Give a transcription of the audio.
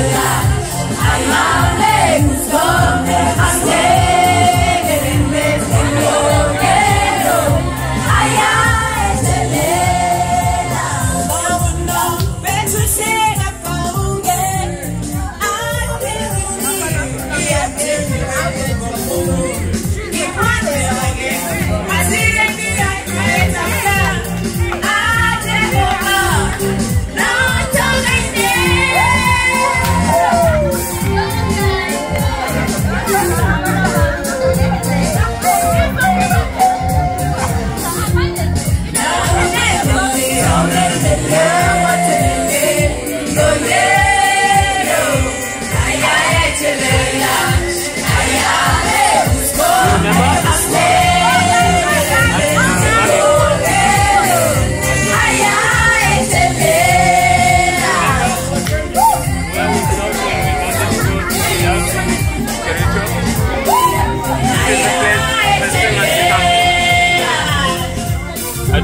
Yeah.